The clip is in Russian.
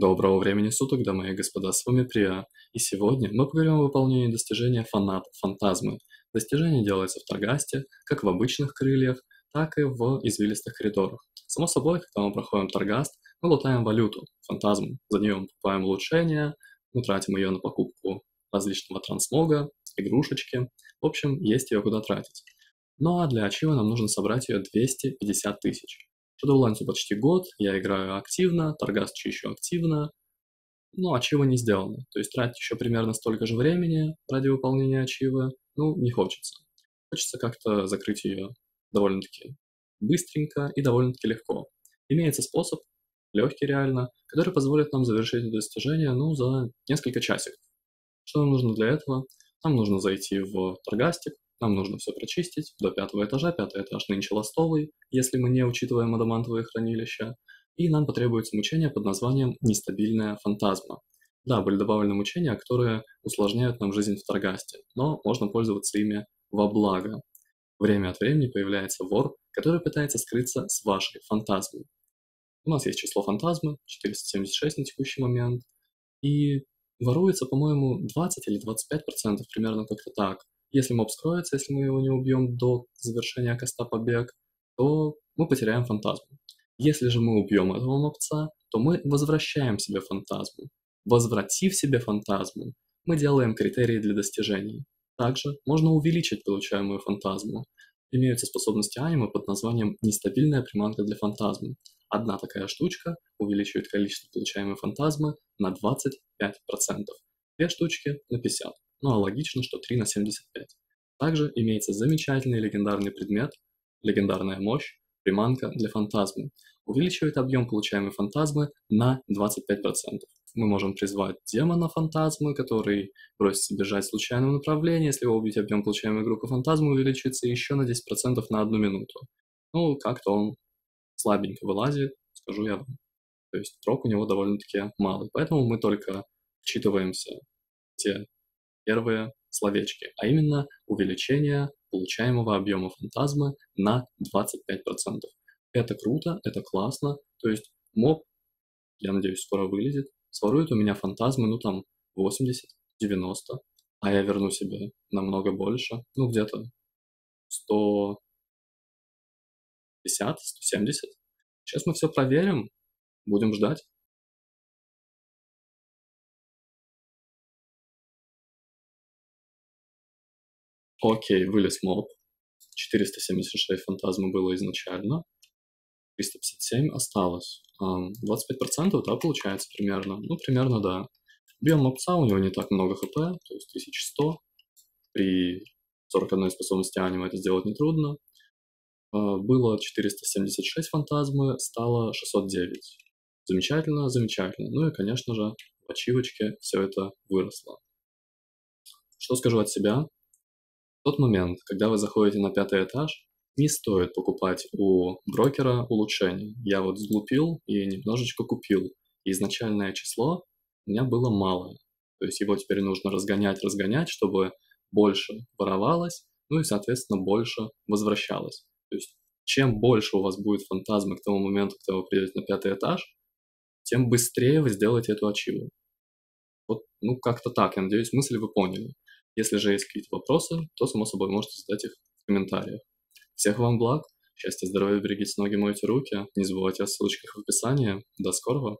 Доброго времени суток, дамы и господа, с вами Прия, и сегодня мы поговорим о выполнении достижения фанат фантазмы. Достижение делается в Таргасте, как в обычных крыльях, так и в извилистых коридорах. Само собой, когда мы проходим Таргаст, мы лутаем валюту, фантазму, за нее мы покупаем улучшения, мы тратим ее на покупку различного трансмога, игрушечки, в общем, есть ее куда тратить. Ну а для ачива нам нужно собрать ее 250 тысяч. Shadowlands почти год, я играю активно, Таргаст еще активно, но ачива не сделано. То есть тратить еще примерно столько же времени ради выполнения ачива, ну, не хочется. Хочется как-то закрыть ее довольно-таки быстренько и довольно-таки легко. Имеется способ, легкий реально, который позволит нам завершить это достижение, ну, за несколько часиков. Что нам нужно для этого? Нам нужно зайти в Таргастик, нам нужно все прочистить до пятого этажа, пятый этаж нынче ластовый, если мы не учитываем адамантовые хранилища, и нам потребуется мучение под названием «Нестабильная фантазма». Да, были добавлены мучения, которые усложняют нам жизнь в Таргасте, но можно пользоваться ими во благо. Время от времени появляется вор, который пытается скрыться с вашей фантазмой. У нас есть число фантазмы, 476 на текущий момент, и воруется, по-моему, 20 или 25 процентов, примерно как-то так. Если моб скроется, если мы его не убьем до завершения коста побег, то мы потеряем фантазму. Если же мы убьем этого мобца, то мы возвращаем себе фантазму. Возвратив себе фантазму, мы делаем критерии для достижений. Также можно увеличить получаемую фантазму. Имеются способности анима под названием «Нестабильная приманка для фантазмы». Одна такая штучка увеличивает количество получаемой фантазмы на 25%. Две штучки на 50% ну а логично, что 3 на 75. Также имеется замечательный легендарный предмет, легендарная мощь, приманка для фантазмы. Увеличивает объем получаемой фантазмы на 25%. Мы можем призвать демона фантазмы, который бросится бежать в случайном направлении. Если его убить, объем получаемой группы фантазмы увеличится еще на 10% на одну минуту. Ну, как-то он слабенько вылазит, скажу я вам. То есть прок у него довольно-таки малый. Поэтому мы только вчитываемся те первые словечки, а именно увеличение получаемого объема фантазмы на 25%. Это круто, это классно, то есть моб, я надеюсь, скоро вылезет, сворует у меня фантазмы, ну там 80, 90, а я верну себе намного больше, ну где-то 150, 170. Сейчас мы все проверим, будем ждать. Окей, вылез моб. 476 фантазма было изначально. 357 осталось. 25%, да, получается примерно? Ну, примерно, да. Биом мобца, у него не так много хп, то есть 1100. При 41 способности аниме это сделать нетрудно. А, было 476 фантазмы, стало 609. Замечательно, замечательно. Ну и, конечно же, в ачивочке все это выросло. Что скажу от себя? Тот момент, когда вы заходите на пятый этаж, не стоит покупать у брокера улучшений. Я вот сглупил и немножечко купил. Изначальное число у меня было малое. То есть его теперь нужно разгонять, разгонять, чтобы больше воровалось, ну и, соответственно, больше возвращалось. То есть чем больше у вас будет фантазмы к тому моменту, когда вы придете на пятый этаж, тем быстрее вы сделаете эту ачиву. Вот, ну, как-то так, я надеюсь, мысль вы поняли. Если же есть какие-то вопросы, то, само собой, можете задать их в комментариях. Всех вам благ, счастья, здоровья, берегите ноги, мойте руки. Не забывайте о ссылочках в описании. До скорого!